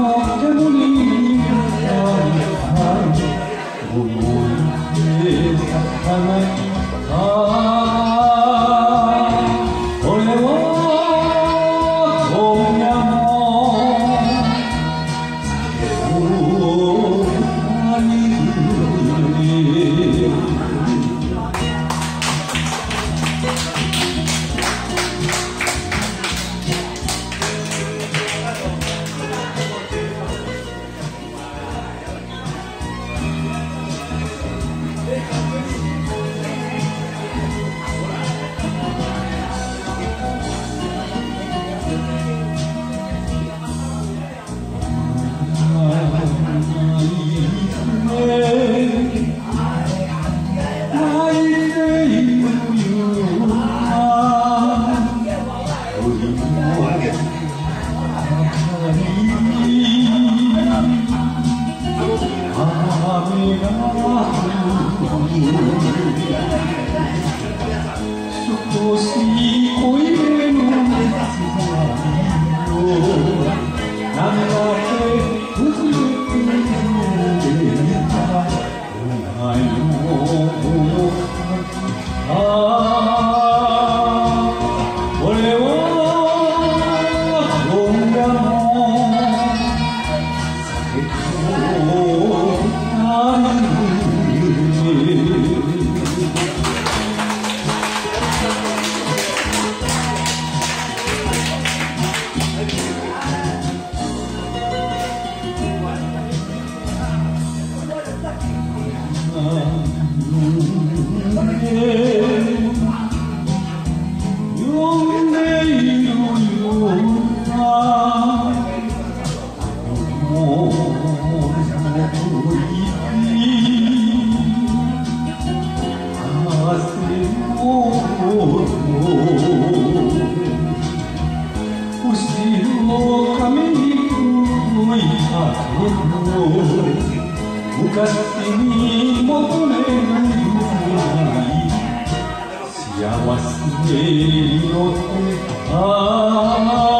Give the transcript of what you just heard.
Oh Oh. 昔に求める幸せに祈ってた